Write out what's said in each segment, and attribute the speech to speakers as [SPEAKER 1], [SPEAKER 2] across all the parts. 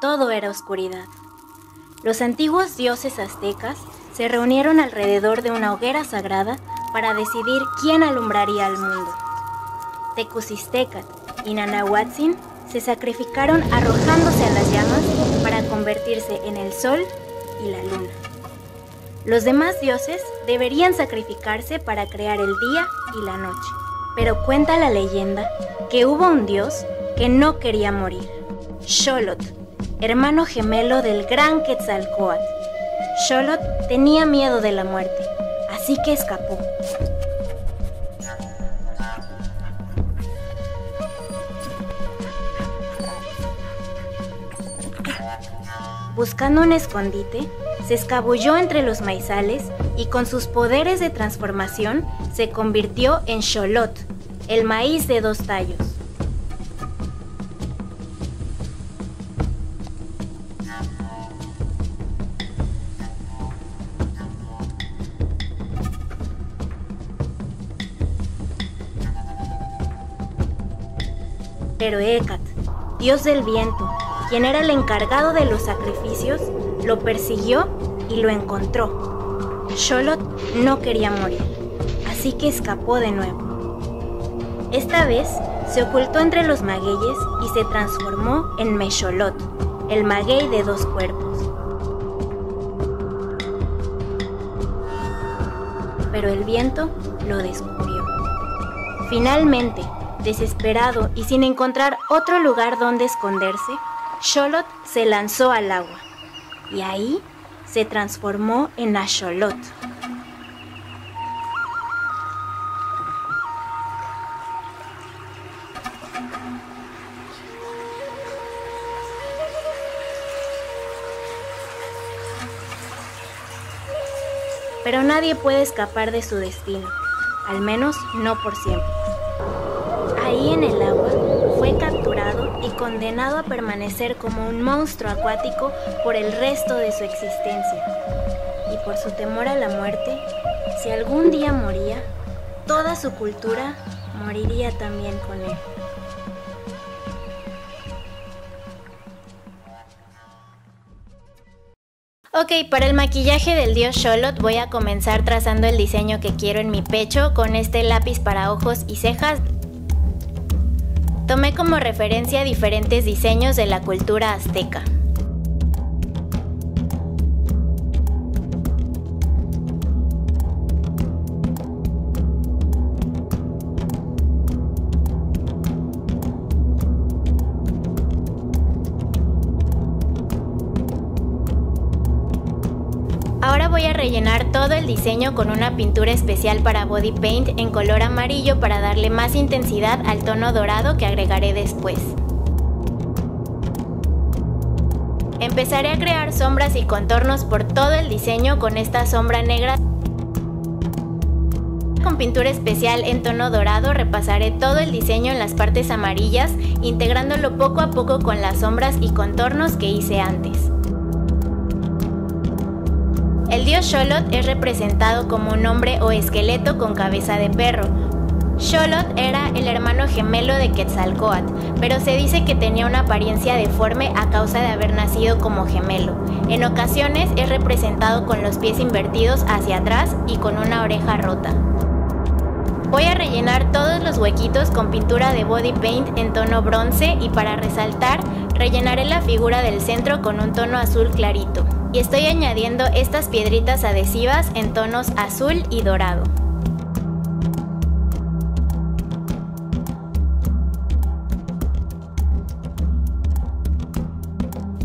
[SPEAKER 1] todo era oscuridad. Los antiguos dioses aztecas se reunieron alrededor de una hoguera sagrada para decidir quién alumbraría al mundo. Tecusistecat y Nanahuatzin se sacrificaron arrojándose a las llamas para convertirse en el sol y la luna. Los demás dioses deberían sacrificarse para crear el día y la noche. Pero cuenta la leyenda que hubo un dios que no quería morir. Xolot, hermano gemelo del gran Quetzalcoatl. Xolot tenía miedo de la muerte, así que escapó. Buscando un escondite, se escabulló entre los maizales y con sus poderes de transformación se convirtió en Xolot, el maíz de dos tallos. Pero Ekat, dios del viento, quien era el encargado de los sacrificios, lo persiguió y lo encontró. Xolot no quería morir, así que escapó de nuevo. Esta vez se ocultó entre los magueyes y se transformó en Mexolot, el maguey de dos cuerpos. Pero el viento lo descubrió. Finalmente, desesperado y sin encontrar otro lugar donde esconderse, Xolot se lanzó al agua y ahí se transformó en Axolot. Pero nadie puede escapar de su destino, al menos no por siempre. Ahí en el agua fue capturado y condenado a permanecer como un monstruo acuático por el resto de su existencia. Y por su temor a la muerte, si algún día moría, toda su cultura moriría también con él. Ok, para el maquillaje del dios Sholot voy a comenzar trazando el diseño que quiero en mi pecho con este lápiz para ojos y cejas Tomé como referencia diferentes diseños de la cultura azteca. Rellenar todo el diseño con una pintura especial para body paint en color amarillo para darle más intensidad al tono dorado que agregaré después. Empezaré a crear sombras y contornos por todo el diseño con esta sombra negra. Con pintura especial en tono dorado repasaré todo el diseño en las partes amarillas, integrándolo poco a poco con las sombras y contornos que hice antes. Dios Xolot es representado como un hombre o esqueleto con cabeza de perro. Xolot era el hermano gemelo de Quetzalcoatl, pero se dice que tenía una apariencia deforme a causa de haber nacido como gemelo. En ocasiones es representado con los pies invertidos hacia atrás y con una oreja rota. Voy a rellenar todos los huequitos con pintura de body paint en tono bronce y para resaltar rellenaré la figura del centro con un tono azul clarito y estoy añadiendo estas piedritas adhesivas en tonos azul y dorado.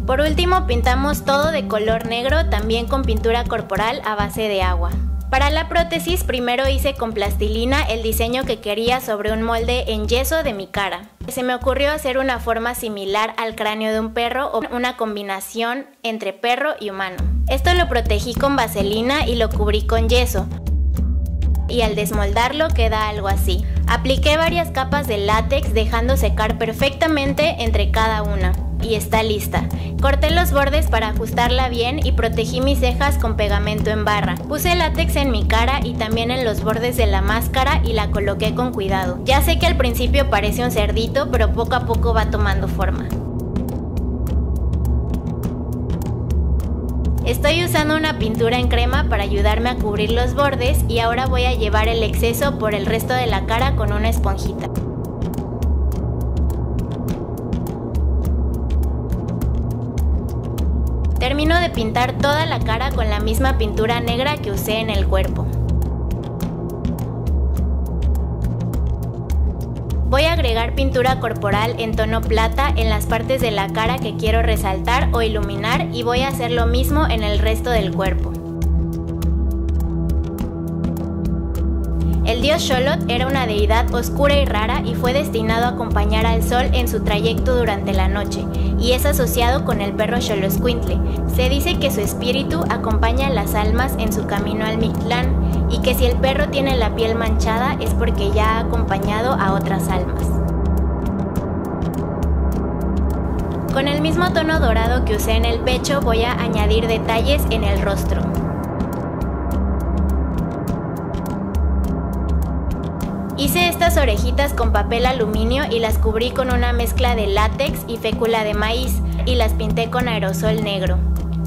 [SPEAKER 1] Por último pintamos todo de color negro también con pintura corporal a base de agua. Para la prótesis primero hice con plastilina el diseño que quería sobre un molde en yeso de mi cara. Se me ocurrió hacer una forma similar al cráneo de un perro o una combinación entre perro y humano. Esto lo protegí con vaselina y lo cubrí con yeso. Y al desmoldarlo queda algo así. Apliqué varias capas de látex dejando secar perfectamente entre cada una y está lista. Corté los bordes para ajustarla bien y protegí mis cejas con pegamento en barra. Puse látex en mi cara y también en los bordes de la máscara y la coloqué con cuidado. Ya sé que al principio parece un cerdito, pero poco a poco va tomando forma. Estoy usando una pintura en crema para ayudarme a cubrir los bordes y ahora voy a llevar el exceso por el resto de la cara con una esponjita. De pintar toda la cara con la misma pintura negra que usé en el cuerpo. Voy a agregar pintura corporal en tono plata en las partes de la cara que quiero resaltar o iluminar y voy a hacer lo mismo en el resto del cuerpo. Dios Sholot era una deidad oscura y rara y fue destinado a acompañar al sol en su trayecto durante la noche, y es asociado con el perro Xoloscuintle. Se dice que su espíritu acompaña a las almas en su camino al Mictlán, y que si el perro tiene la piel manchada es porque ya ha acompañado a otras almas. Con el mismo tono dorado que usé en el pecho voy a añadir detalles en el rostro. Estas orejitas con papel aluminio y las cubrí con una mezcla de látex y fécula de maíz y las pinté con aerosol negro.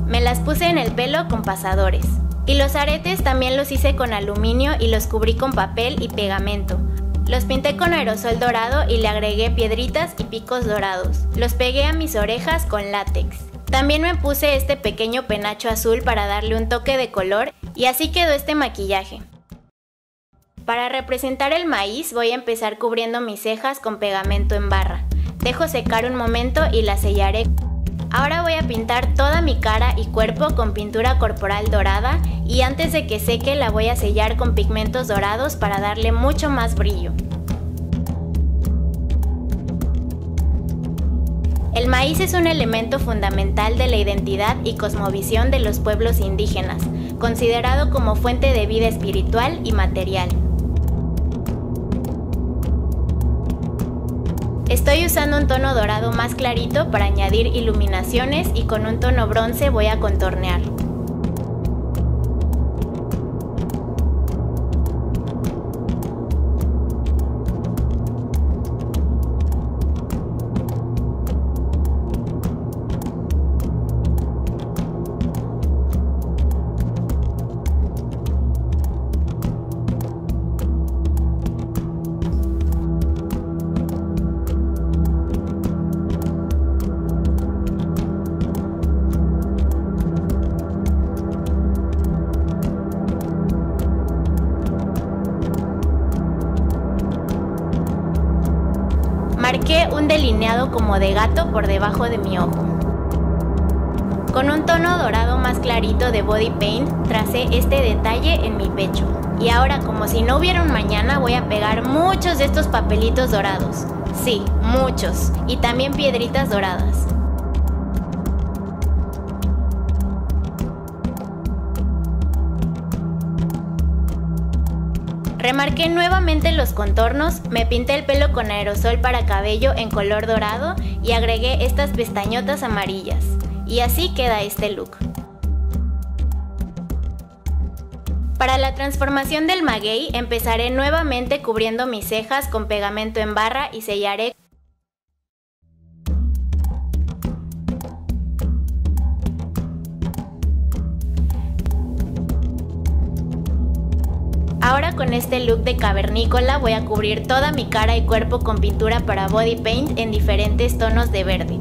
[SPEAKER 1] Me las puse en el pelo con pasadores. Y los aretes también los hice con aluminio y los cubrí con papel y pegamento. Los pinté con aerosol dorado y le agregué piedritas y picos dorados. Los pegué a mis orejas con látex. También me puse este pequeño penacho azul para darle un toque de color y así quedó este maquillaje. Para representar el maíz voy a empezar cubriendo mis cejas con pegamento en barra. Dejo secar un momento y la sellaré Ahora voy a pintar toda mi cara y cuerpo con pintura corporal dorada y antes de que seque la voy a sellar con pigmentos dorados para darle mucho más brillo. El maíz es un elemento fundamental de la identidad y cosmovisión de los pueblos indígenas, considerado como fuente de vida espiritual y material. Estoy usando un tono dorado más clarito para añadir iluminaciones y con un tono bronce voy a contornear. Marqué un delineado como de gato por debajo de mi ojo. Con un tono dorado más clarito de body paint tracé este detalle en mi pecho. Y ahora como si no hubiera un mañana voy a pegar muchos de estos papelitos dorados. Sí, muchos. Y también piedritas doradas. Remarqué nuevamente los contornos, me pinté el pelo con aerosol para cabello en color dorado y agregué estas pestañotas amarillas. Y así queda este look. Para la transformación del maguey empezaré nuevamente cubriendo mis cejas con pegamento en barra y sellaré Ahora con este look de cavernícola voy a cubrir toda mi cara y cuerpo con pintura para body paint en diferentes tonos de verde.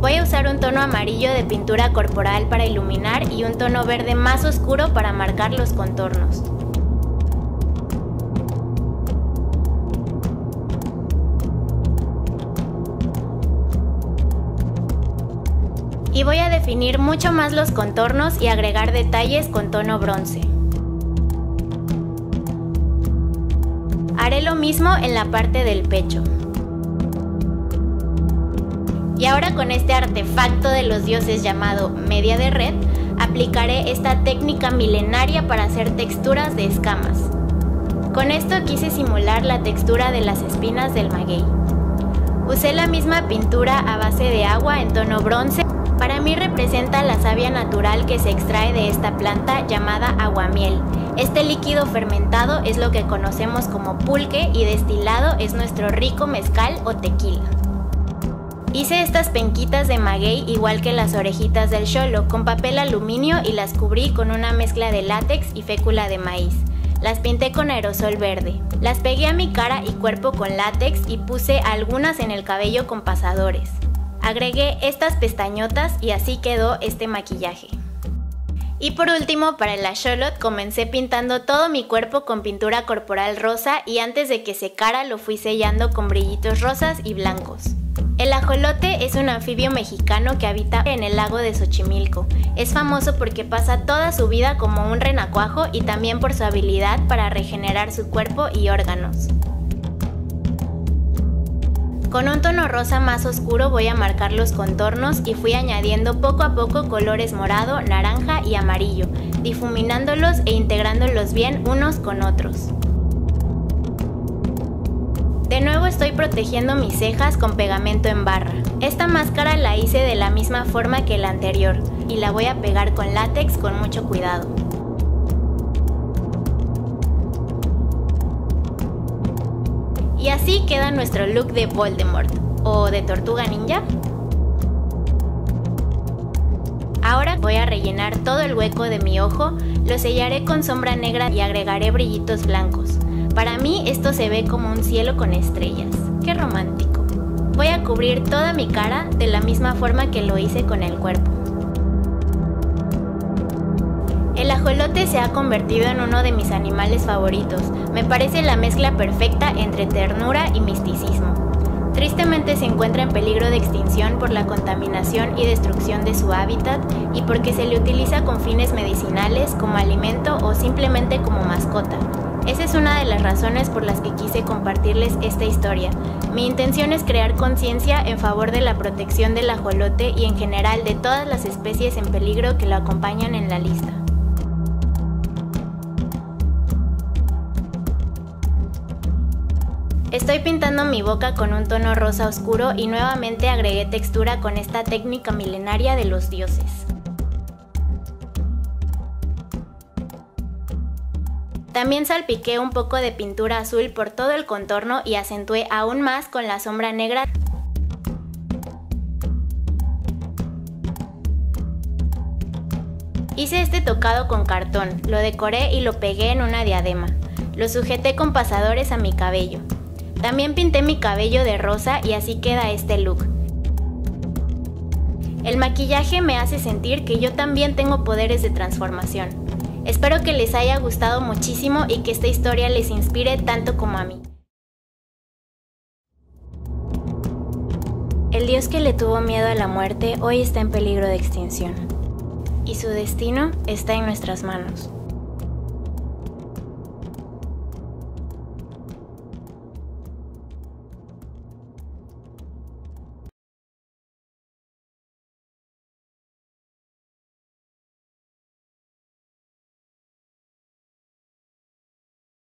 [SPEAKER 1] Voy a usar un tono amarillo de pintura corporal para iluminar y un tono verde más oscuro para marcar los contornos. Y voy a definir mucho más los contornos y agregar detalles con tono bronce. Haré lo mismo en la parte del pecho. Y ahora con este artefacto de los dioses llamado media de red, aplicaré esta técnica milenaria para hacer texturas de escamas. Con esto quise simular la textura de las espinas del maguey. Usé la misma pintura a base de agua en tono bronce mí representa la savia natural que se extrae de esta planta llamada aguamiel. Este líquido fermentado es lo que conocemos como pulque y destilado es nuestro rico mezcal o tequila. Hice estas penquitas de maguey igual que las orejitas del cholo con papel aluminio y las cubrí con una mezcla de látex y fécula de maíz. Las pinté con aerosol verde. Las pegué a mi cara y cuerpo con látex y puse algunas en el cabello con pasadores. Agregué estas pestañotas y así quedó este maquillaje. Y por último, para el Asholot comencé pintando todo mi cuerpo con pintura corporal rosa y antes de que secara lo fui sellando con brillitos rosas y blancos. El ajolote es un anfibio mexicano que habita en el lago de Xochimilco. Es famoso porque pasa toda su vida como un renacuajo y también por su habilidad para regenerar su cuerpo y órganos. Con un tono rosa más oscuro voy a marcar los contornos y fui añadiendo poco a poco colores morado, naranja y amarillo, difuminándolos e integrándolos bien unos con otros. De nuevo estoy protegiendo mis cejas con pegamento en barra. Esta máscara la hice de la misma forma que la anterior y la voy a pegar con látex con mucho cuidado. Y así queda nuestro look de Voldemort o de Tortuga Ninja. Ahora voy a rellenar todo el hueco de mi ojo, lo sellaré con sombra negra y agregaré brillitos blancos. Para mí esto se ve como un cielo con estrellas. ¡Qué romántico! Voy a cubrir toda mi cara de la misma forma que lo hice con el cuerpo. El ajolote se ha convertido en uno de mis animales favoritos. Me parece la mezcla perfecta entre ternura y misticismo. Tristemente se encuentra en peligro de extinción por la contaminación y destrucción de su hábitat y porque se le utiliza con fines medicinales, como alimento o simplemente como mascota. Esa es una de las razones por las que quise compartirles esta historia. Mi intención es crear conciencia en favor de la protección del ajolote y en general de todas las especies en peligro que lo acompañan en la lista. Estoy pintando mi boca con un tono rosa oscuro y nuevamente agregué textura con esta técnica milenaria de los dioses. También salpiqué un poco de pintura azul por todo el contorno y acentué aún más con la sombra negra. Hice este tocado con cartón, lo decoré y lo pegué en una diadema. Lo sujeté con pasadores a mi cabello. También pinté mi cabello de rosa y así queda este look. El maquillaje me hace sentir que yo también tengo poderes de transformación. Espero que les haya gustado muchísimo y que esta historia les inspire tanto como a mí. El dios que le tuvo miedo a la muerte hoy está en peligro de extinción. Y su destino está en nuestras manos.